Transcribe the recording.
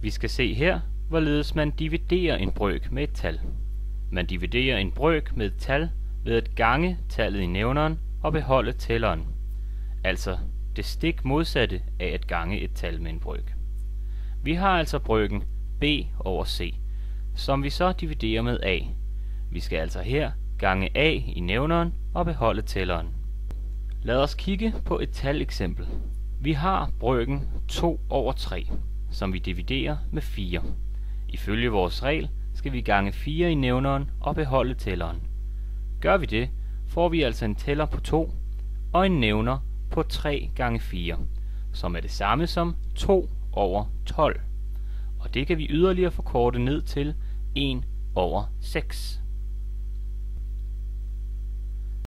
Vi skal se her, hvorledes man dividerer en brøk med et tal. Man dividerer en brøk med et tal ved at gange tallet i nævneren og beholde tælleren. Altså det stik modsatte af at gange et tal med en brøk. Vi har altså brøken b over c, som vi så dividerer med a. Vi skal altså her gange a i nævneren og beholde tælleren. Lad os kigge på et taleksempel. Vi har brøken 2 over 3, som vi dividerer med 4. Ifølge vores regel skal vi gange 4 i nævneren og beholde tælleren. Gør vi det, får vi altså en tæller på 2 og en nævner på 3 gange 4, som er det samme som 2 over 12. Og det kan vi yderligere forkorte ned til 1 over 6.